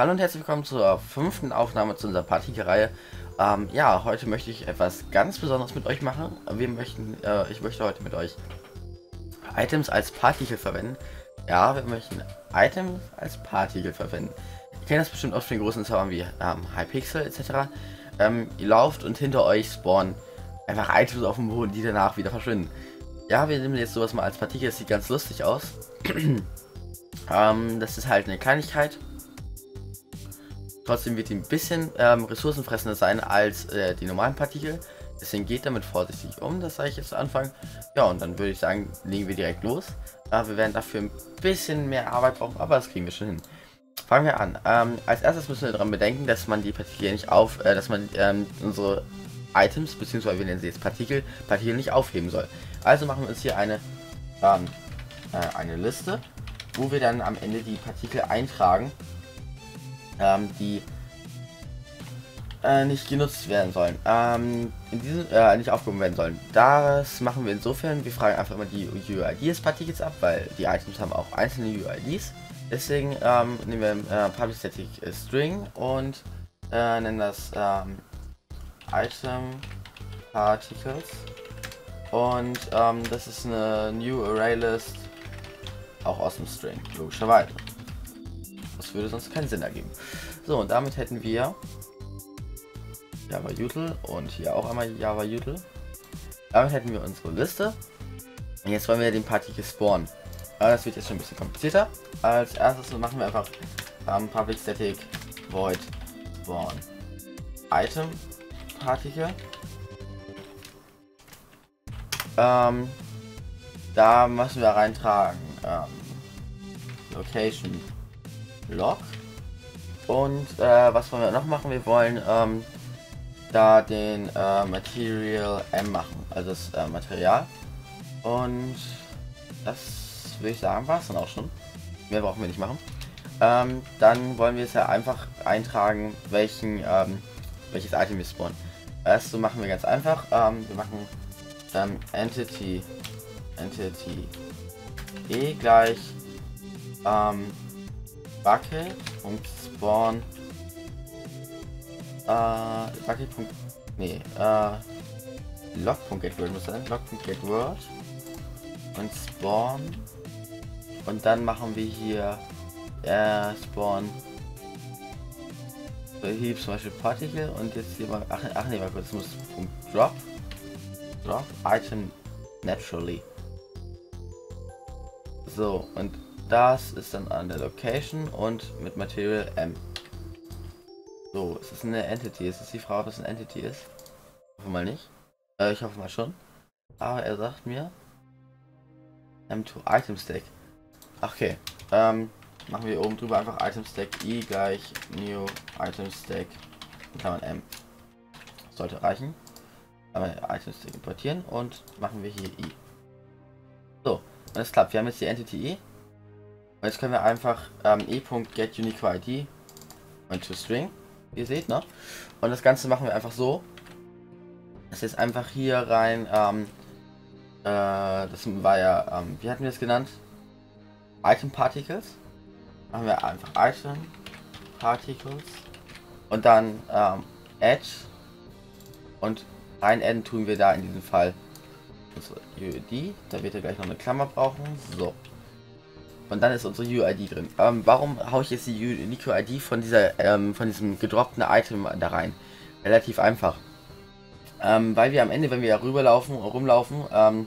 hallo und herzlich willkommen zur fünften Aufnahme zu unserer Partikelreihe. Ähm, ja, heute möchte ich etwas ganz Besonderes mit euch machen. Wir möchten, äh, ich möchte heute mit euch Items als Partikel verwenden. Ja, wir möchten Items als Partikel verwenden. Ihr kennt das bestimmt aus den großen Servern wie ähm, Hypixel etc. Ähm, ihr lauft und hinter euch spawnen einfach Items auf dem Boden, die danach wieder verschwinden. Ja, wir nehmen jetzt sowas mal als Partikel, das sieht ganz lustig aus. ähm, das ist halt eine Kleinigkeit. Trotzdem wird die ein bisschen ähm, ressourcenfressender sein als äh, die normalen Partikel. Deswegen geht damit vorsichtig um, das sage ich jetzt zu Anfang. Ja, und dann würde ich sagen, legen wir direkt los. Äh, wir werden dafür ein bisschen mehr Arbeit brauchen, aber das kriegen wir schon hin. Fangen wir an. Ähm, als erstes müssen wir daran bedenken, dass man die Partikel nicht auf, äh, dass man ähm, unsere Items, beziehungsweise wir nennen sie jetzt Partikel, Partikel nicht aufheben soll. Also machen wir uns hier eine, ähm, äh, eine Liste, wo wir dann am Ende die Partikel eintragen ähm, die äh, nicht genutzt werden sollen. Ähm, in diesem, äh, nicht aufgehoben werden sollen. Das machen wir insofern, wir fragen einfach immer die UID des Partikels ab, weil die Items haben auch einzelne UIDs. Deswegen ähm, nehmen wir äh, Public Static String und äh, nennen das ähm, Item Particles. Und ähm, das ist eine New Array List, auch aus dem String, logischerweise. Das würde sonst keinen Sinn ergeben. So, und damit hätten wir Java Util und hier auch einmal Java Util. Damit hätten wir unsere Liste. Und jetzt wollen wir den Partikel spawnen. Aber das wird jetzt schon ein bisschen komplizierter. Als erstes machen wir einfach ähm, Public Static Void Spawn Item Partikel. Ähm, da müssen wir reintragen ähm, Location Log. Und äh, was wollen wir noch machen? Wir wollen ähm, da den äh, Material M machen, also das äh, Material. Und das würde ich sagen, war es dann auch schon. Mehr brauchen wir nicht machen. Ähm, dann wollen wir es ja einfach eintragen, welchen, ähm, welches Item wir spawnen. Erst so machen wir ganz einfach. Ähm, wir machen ähm, Entity Entity E gleich ähm, Bucket und Spawn. Äh, Bucket. Nee, äh, Log.getWord muss sein. Log.getWord und Spawn. Und dann machen wir hier äh, Spawn. So, hier zum Beispiel Particle und jetzt hier mal. Ach, ach nee, mal kurz, muss Punkt Drop. Drop Item naturally. So, und das ist dann an der Location und mit Material M. So, ist es eine Entity? Ist es die Frage, ob es eine Entity ist? Ich hoffe mal nicht. Äh, ich hoffe mal schon. Aber er sagt mir M2 Item Stack. Okay. Ähm, machen wir oben drüber einfach Item Stack i gleich New Item Stack kann man M. Sollte reichen. Aber Item Stack importieren und machen wir hier i. So, und es klappt. Wir haben jetzt die Entity i. Jetzt können wir einfach ähm, e.getUniqueID und to string, ihr seht, ne? Und das Ganze machen wir einfach so. Das ist einfach hier rein, ähm, äh, das war ja, ähm, wie hatten wir es genannt? Item Particles. Machen wir einfach Item Particles und dann ähm, Edge und rein adden tun wir da in diesem Fall unsere UID. Da wird er gleich noch eine Klammer brauchen. So. Und dann ist unsere UID drin. Ähm, warum haue ich jetzt die Unique ID von dieser, ähm, von diesem gedroppten Item da rein? Relativ einfach. Ähm, weil wir am Ende, wenn wir rüberlaufen, rumlaufen, ähm,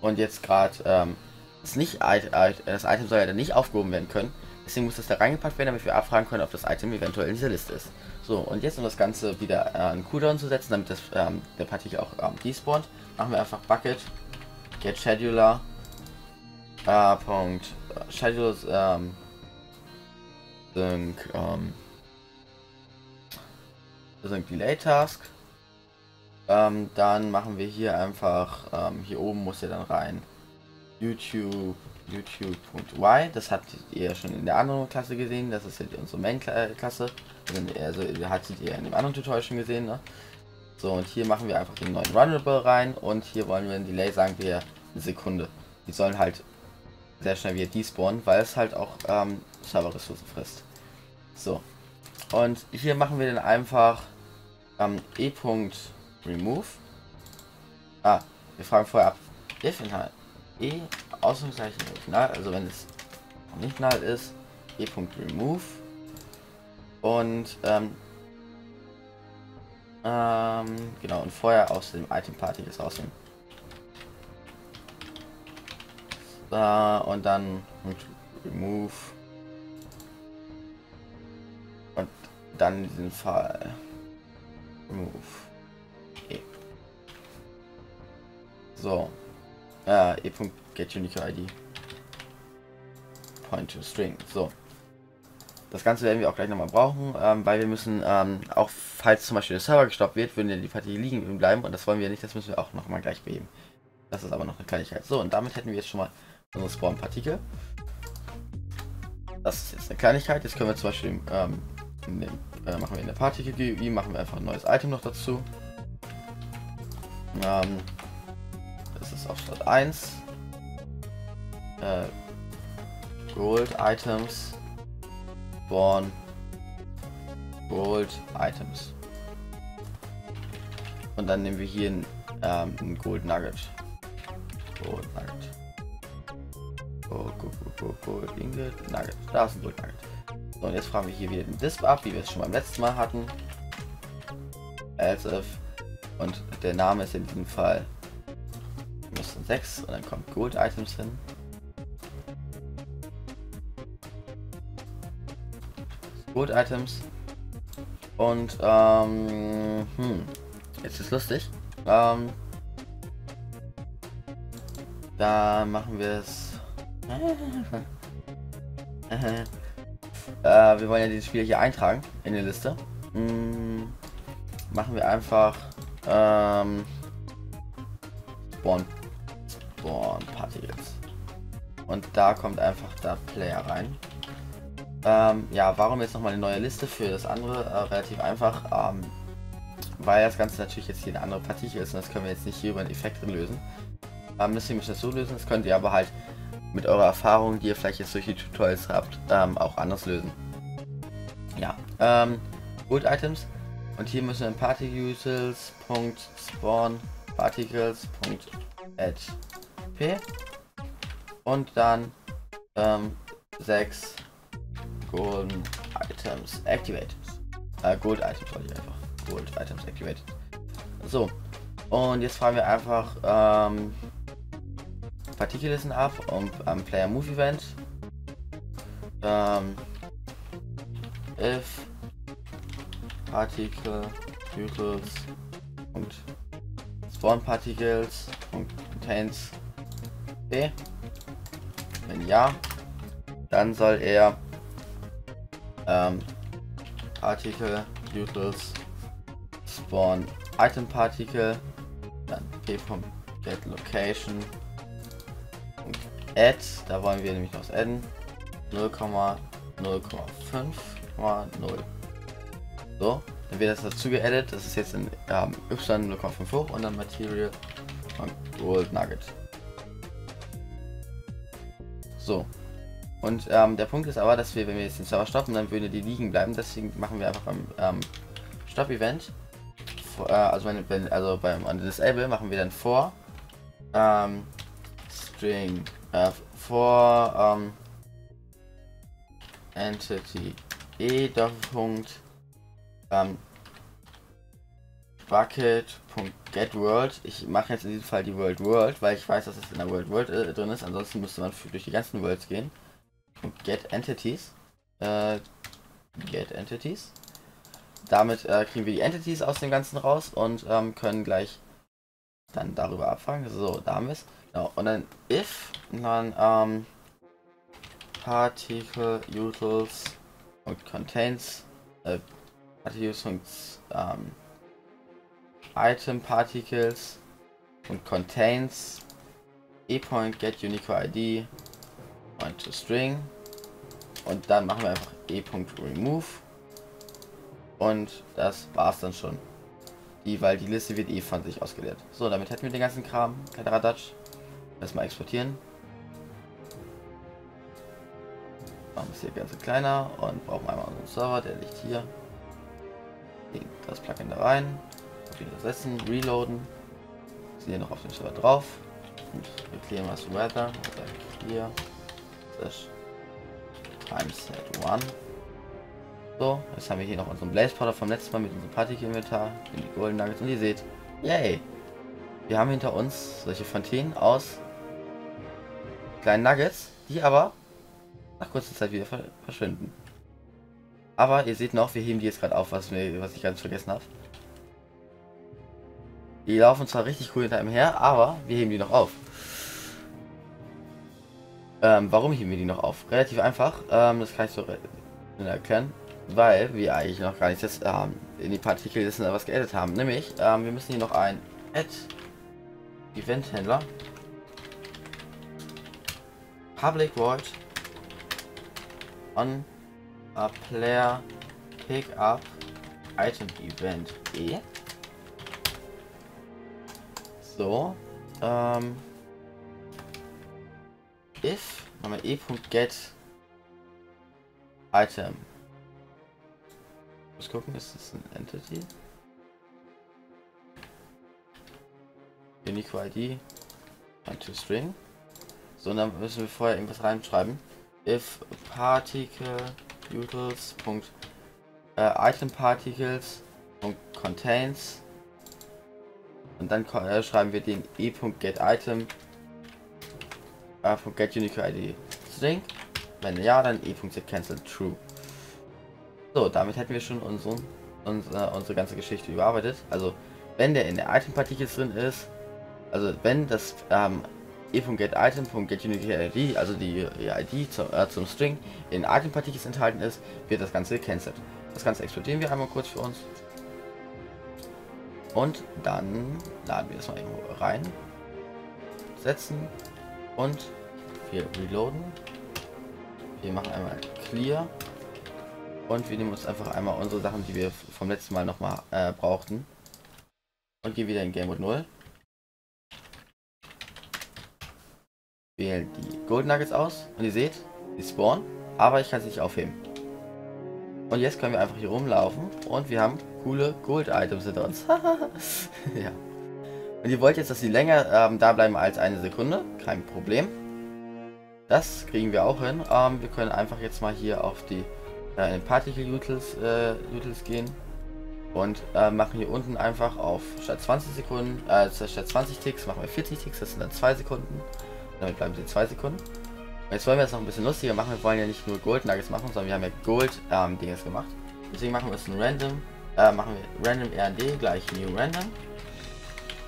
und jetzt gerade, ähm, das das Item soll ja dann nicht aufgehoben werden können. Deswegen muss das da reingepackt werden, damit wir abfragen können, ob das Item eventuell in dieser Liste ist. So, und jetzt um das Ganze wieder äh, einen Cooldown zu setzen, damit das, ähm, der Partikel auch ähm, despawnt, machen wir einfach Bucket, Get Scheduler, äh, Punkt, Schedules ähm, sind, ähm, sind Delay Task. Ähm, dann machen wir hier einfach, ähm, hier oben muss ihr dann rein YouTube, YouTube.y. Das habt ihr schon in der anderen Klasse gesehen. Das ist jetzt unsere Main-Klasse. Also, ihr hattet ihr in dem anderen Tutorial schon gesehen. Ne? So, und hier machen wir einfach den neuen Runnable rein. Und hier wollen wir ein Delay, sagen wir, eine Sekunde. Die sollen halt sehr schnell wieder despawnen, weil es halt auch ähm, Serverressourcen frisst. So, und hier machen wir dann einfach ähm, e.remove. Ah, wir fragen vorher ab, if Inhalt e Ausrufungszeichen null, also wenn es nicht null ist, e.remove und ähm, ähm, genau und vorher aus dem Item Party ist rausnehmen. Äh, und dann remove und dann in diesem Fall remove. E. So. Äh, unique ID. Point to string. So. Das Ganze werden wir auch gleich nochmal brauchen, ähm, weil wir müssen, ähm, auch falls zum Beispiel der Server gestoppt wird, würden die Partie liegen bleiben und das wollen wir nicht, das müssen wir auch nochmal gleich beheben. Das ist aber noch eine Kleinigkeit. So, und damit hätten wir jetzt schon mal unsere Spawn-Partikel. Das ist jetzt eine Kleinigkeit. Jetzt können wir zum Beispiel, ähm, in dem, äh, machen wir in der Partikel GUI, machen wir einfach ein neues Item noch dazu. Ähm, das ist auf Slot 1. Äh, Gold Items. Spawn. Gold Items. Und dann nehmen wir hier ein, ähm, ein Gold Nugget. Gold Nugget. Ingot, Nugget. Da ist ein Gold Nugget. So, und jetzt fragen wir hier wieder den Disp ab, wie wir es schon beim letzten Mal hatten. As if. Und der Name ist in diesem Fall müssen 6 und dann kommt Gold Items hin. Gold Items. Und ähm, hm, jetzt ist lustig. Ähm, da machen wir es. Äh, wir wollen ja dieses Spiel hier eintragen in die Liste. Hm, machen wir einfach ähm, Spawn, Spawn Particles. Und da kommt einfach der Player rein. Ähm, ja, warum jetzt nochmal eine neue Liste für das andere? Äh, relativ einfach, ähm, weil das Ganze natürlich jetzt hier eine andere Partikel ist und das können wir jetzt nicht hier über einen Effekt lösen. Ähm, deswegen müssen wir das so lösen. Das könnt ihr aber halt mit eurer Erfahrung, die ihr vielleicht jetzt durch die Tutorials habt, ähm, auch anders lösen. Ja, ähm, Gold Items. Und hier müssen wir in Particles.spawn Particles.add p und dann ähm, 6 Golden Items Activated. Äh, Gold Items wollte ich einfach. Gold Items Activated. So. Und jetzt fragen wir einfach ähm, Partikelisten ab und am Player Move Event. Ähm, if Particle Utils und Spawn Particles und contains B. Wenn ja, dann soll er ähm, Particle Utils Spawn Item Particle dann p.get Location add, da wollen wir nämlich noch adden 0,0,5,0 so, dann wird das dazu geaddet, das ist jetzt in ähm, y 0,5 hoch und dann Material und Gold Nugget. So, und ähm, der Punkt ist aber, dass wir, wenn wir jetzt den Server stoppen, dann würde die liegen bleiben. Deswegen machen wir einfach beim ähm, Stop-Event, äh, also, wenn, also beim Disable machen wir dann vor ähm, String äh, vor ähm, Entity e Doppelpunkt ähm, Bucket.getWorld. Ich mache jetzt in diesem Fall die World World, weil ich weiß, dass es in der World World äh, drin ist. Ansonsten müsste man durch die ganzen Worlds gehen. Get Entities. Äh, get Entities. Damit äh, kriegen wir die Entities aus dem Ganzen raus und ähm, können gleich dann darüber abfangen. So, da haben wir es. Genau. Und dann if und dann ähm, Particle Utils und Contains äh, Particles ähm, Item Particles und Contains e-point get unique ID und to string und dann machen wir einfach e.remove und das war's dann schon. Die, weil die Liste wird eh von sich ausgeleert. So, damit hätten wir den ganzen Kram. Dutch. Erstmal exportieren. Machen es hier ganz kleiner und brauchen einmal unseren Server, der liegt hier. Das Plugin da rein, setzen, reloaden, sind hier noch auf den Server drauf und wir klären was Weather oder hier slash timeset 1. So, jetzt haben wir hier noch unseren Blaze Powder vom letzten Mal mit unserem Partikel-Inventar, die Golden Nuggets und ihr seht, yay! Wir haben hinter uns solche Fontänen aus kleinen Nuggets, die aber nach kurzer Zeit wieder verschwinden. Aber ihr seht noch, wir heben die jetzt gerade auf, was, was ich ganz vergessen habe. Die laufen zwar richtig cool hinter einem her, aber wir heben die noch auf. Ähm, warum heben wir die noch auf? Relativ einfach, ähm, das kann ich so erklären weil wir eigentlich noch gar nicht das, ähm, in die Partikellisten was geedit haben. Nämlich, ähm, wir müssen hier noch ein Add Event Händler Public Void on a Player Pickup Item Event E. So, ähm, if, nochmal e.get Item muss gucken, ist das ein Entity? Unique ID und to string. So, und dann müssen wir vorher irgendwas reinschreiben. If particle utils. Äh, item particles contains und dann äh, schreiben wir den e.getItem äh, .get unique ID string. Wenn ja, dann e.set cancel true. So, damit hätten wir schon unseren, unsere, unsere ganze Geschichte überarbeitet. Also, wenn der in der Item-Partikels drin ist, also wenn das ähm, e.getItem.getUnityID, also die, ID zum, äh, zum String, in Item-Partikels enthalten ist, wird das Ganze gecancelt. Das Ganze explodieren wir einmal kurz für uns. Und dann laden wir das mal irgendwo rein, setzen und wir reloaden. Wir machen einmal clear und wir nehmen uns einfach einmal unsere Sachen, die wir vom letzten Mal noch mal äh, brauchten. Und gehen wieder in Game Mode 0. Wählen die Gold Nuggets aus. Und ihr seht, die spawnen. Aber ich kann sie nicht aufheben. Und jetzt können wir einfach hier rumlaufen. Und wir haben coole Gold-Items hinter uns. ja. Und ihr wollt jetzt, dass sie länger ähm, da bleiben als eine Sekunde. Kein Problem. Das kriegen wir auch hin. Ähm, wir können einfach jetzt mal hier auf die äh, Particle Utils, äh, Utils gehen und äh, machen hier unten einfach auf statt 20 Sekunden, äh, statt 20 Ticks machen wir 40 Ticks, das sind dann 2 Sekunden. Damit bleiben sie 2 Sekunden. Und jetzt wollen wir es noch ein bisschen lustiger machen. Wir wollen ja nicht nur Gold Nuggets machen, sondern wir haben ja Gold ähm, Dinges gemacht. Deswegen machen wir es ein Random, äh, machen wir Random RND gleich New Random.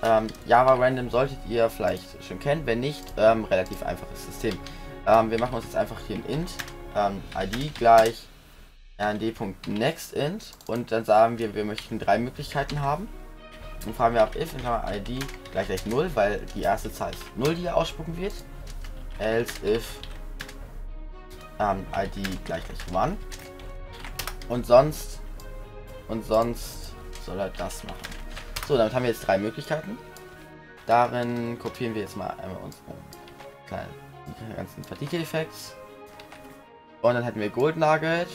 Ähm, Java Random solltet ihr vielleicht schon kennen, wenn nicht, ähm, relativ einfaches System. Ähm, wir machen uns jetzt einfach hier ein Int, ähm, ID gleich rnd.nextInt und dann sagen wir, wir möchten drei Möglichkeiten haben. Und fragen wir ab if in id gleich gleich 0, weil die erste Zahl ist 0, die er ausspucken wird. Else if ähm, id gleich gleich 1. Und sonst und sonst soll er das machen. So, damit haben wir jetzt drei Möglichkeiten. Darin kopieren wir jetzt mal einmal unsere kleinen ganzen Partikel-Effekts. Und dann hätten wir Gold Nugget,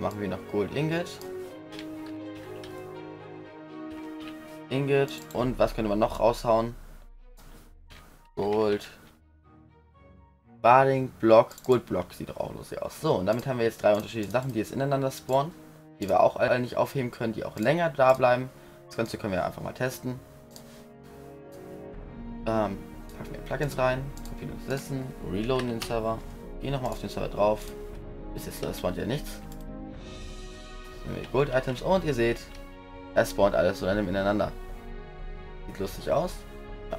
machen wir noch Gold Ingot. Ingot. Und was können wir noch raushauen? Gold. Barding Block. Gold Block sieht auch lustig aus. So, und damit haben wir jetzt drei unterschiedliche Sachen, die jetzt ineinander spawnen. Die wir auch alle nicht aufheben können, die auch länger da bleiben. Das Ganze können wir einfach mal testen. Ähm, packen wir Plugins rein, kopieren und setzen, reloaden den Server, gehen nochmal auf den Server drauf. Bis jetzt spawnt ja nichts. Gold Items und ihr seht, es spawnt alles so random ineinander. Sieht lustig aus. Ja.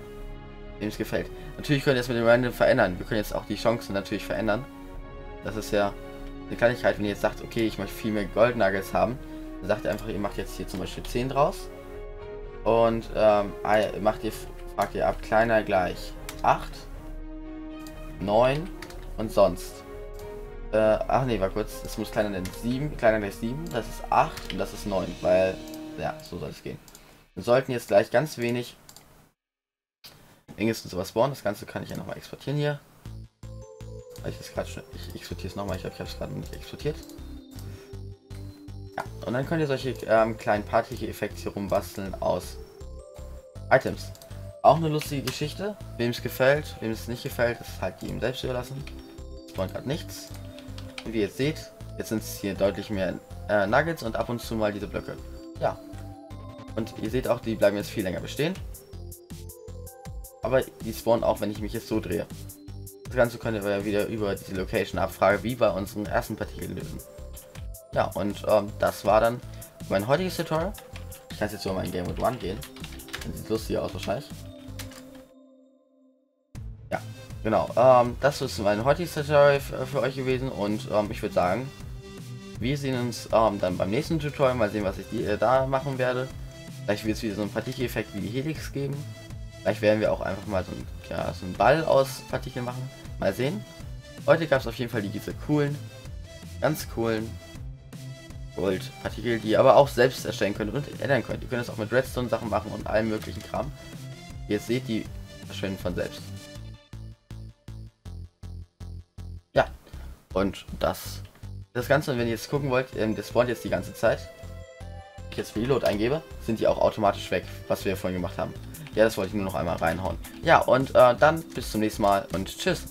Dem es gefällt. Natürlich könnt ihr es mit dem Random verändern. Wir können jetzt auch die Chancen natürlich verändern. Das ist ja eine Kleinigkeit, wenn ihr jetzt sagt, okay, ich möchte viel mehr Gold Nuggets haben. Dann sagt ihr einfach, ihr macht jetzt hier zum Beispiel 10 draus. Und ähm, macht ihr, fragt ihr ab kleiner gleich 8, 9 und sonst. Äh, ach nee, war kurz. Es muss kleiner denn 7, kleiner gleich 7, das ist 8 und das ist 9, weil, ja, so soll es gehen. Wir sollten jetzt gleich ganz wenig Inges und sowas spawnen. Das Ganze kann ich ja nochmal exportieren hier. weil ich das gerade schon. Ich exportiere es nochmal. Ich ich habe es gerade nicht exportiert. Ja, und dann könnt ihr solche ähm, kleinen Partikel-Effekte hier rumbasteln aus Items. Auch eine lustige Geschichte. Wem es gefällt, wem es nicht gefällt, ist halt jedem selbst überlassen. Es wollen gerade nichts. Wie ihr jetzt seht, jetzt sind es hier deutlich mehr äh, Nuggets und ab und zu mal diese Blöcke. Ja. Und ihr seht auch, die bleiben jetzt viel länger bestehen. Aber die spawnen auch, wenn ich mich jetzt so drehe. Das Ganze könnt ihr wieder über diese Location-Abfrage wie bei unseren ersten Partikeln lösen. Ja, und ähm, das war dann mein heutiges Tutorial. Ich kann jetzt so mal in Game Mode One gehen. Das sieht lustig aus wahrscheinlich. Ja, genau. Ähm, das ist mein heutiges Tutorial für, für euch gewesen und ähm, ich würde sagen, wir sehen uns ähm, dann beim nächsten Tutorial. Mal sehen, was ich die, äh, da machen werde. Vielleicht wird es wieder so einen Partikeleffekt wie die Helix geben. Vielleicht werden wir auch einfach mal so, ein, ja, so einen Ball aus Partikeln machen. Mal sehen. Heute gab es auf jeden Fall diese coolen, ganz coolen Gold-Partikel, die ihr aber auch selbst erstellen könnt und ändern könnt. Ihr könnt es auch mit Redstone Sachen machen und allem möglichen Kram. Ihr seht, die verschwinden von selbst. Ja, und das das Ganze, wenn ihr jetzt gucken wollt, ähm, das spawnt jetzt die ganze Zeit. Wenn ich jetzt Reload eingebe, sind die auch automatisch weg, was wir vorhin gemacht haben. Ja, das wollte ich nur noch einmal reinhauen. Ja, und äh, dann bis zum nächsten Mal und tschüss.